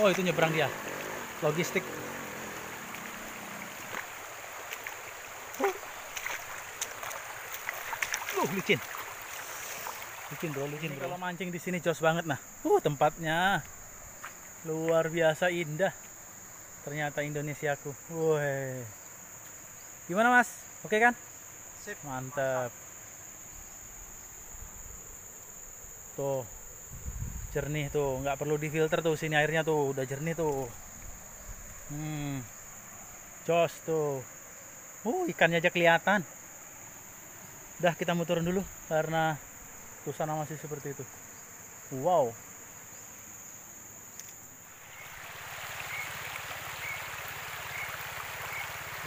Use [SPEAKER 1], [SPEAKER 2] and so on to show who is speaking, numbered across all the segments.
[SPEAKER 1] Oh itu nyebrang dia. Logistik. Uh, licin. Licin bro, licin bro. Kalau mancing di sini jos banget nah. Uh, tempatnya luar biasa indah. Ternyata Indonesiaku. Woi. Gimana mas? Oke kan?
[SPEAKER 2] Sip.
[SPEAKER 1] Mantap. Tuh. Jernih tuh, nggak perlu difilter tuh sini airnya tuh, udah jernih tuh. Hmm. Jos tuh. Uh, ikannya aja kelihatan. Udah kita mau turun dulu karena suasana masih seperti itu. Wow.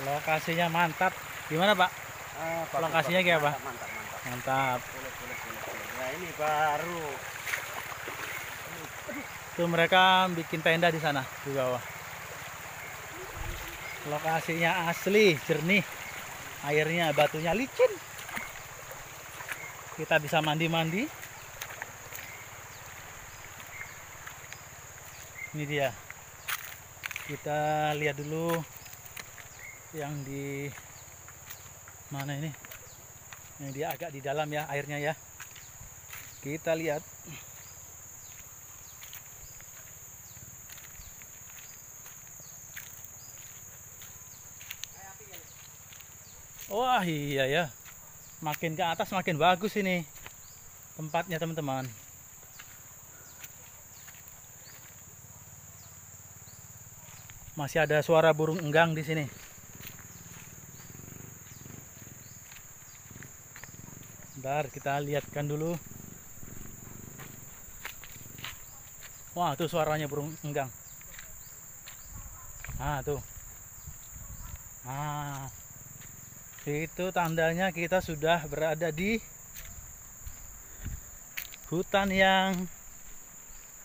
[SPEAKER 1] Lokasinya mantap. Gimana Pak?
[SPEAKER 2] Ah, bagus,
[SPEAKER 1] Lokasinya kayak apa?
[SPEAKER 2] Mantap, mantap, mantap.
[SPEAKER 1] Mantap.
[SPEAKER 2] Boleh, boleh, boleh. Nah, ini baru.
[SPEAKER 1] Tuh mereka bikin tenda di sana di bawah. Lokasinya asli, jernih. Airnya, batunya licin. Kita bisa mandi-mandi. Ini dia. Kita lihat dulu yang di mana ini? Yang dia agak di dalam ya airnya ya. Kita lihat. Wah iya ya. Makin ke atas makin bagus ini Tempatnya teman-teman. Masih ada suara burung enggang di sini. Bentar kita lihatkan dulu. Wah tuh suaranya burung enggang. Ah tuh. Ah itu tandanya kita sudah berada di hutan yang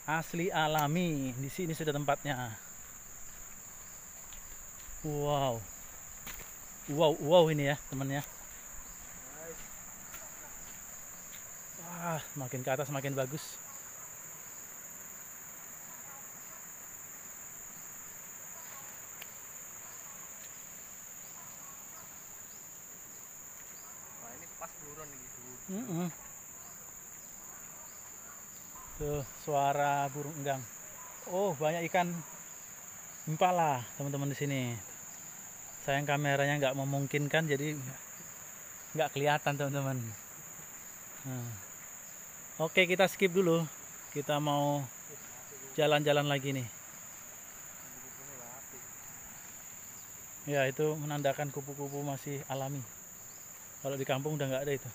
[SPEAKER 1] asli alami. Di sini sudah tempatnya. Wow. Wow, wow ini ya, temannya. Wah, makin ke atas makin bagus.
[SPEAKER 2] Wah, gitu.
[SPEAKER 1] Mm-mm. Tuh, suara burung enggang. Oh, banyak ikan impala, teman-teman di sini. Sayang kameranya nggak memungkinkan, jadi nggak kelihatan, teman-teman. Nah. Oke, kita skip dulu. Kita mau jalan-jalan lagi nih. Ya, itu menandakan kupu-kupu masih alami. Kalau di kampung udah nggak ada itu.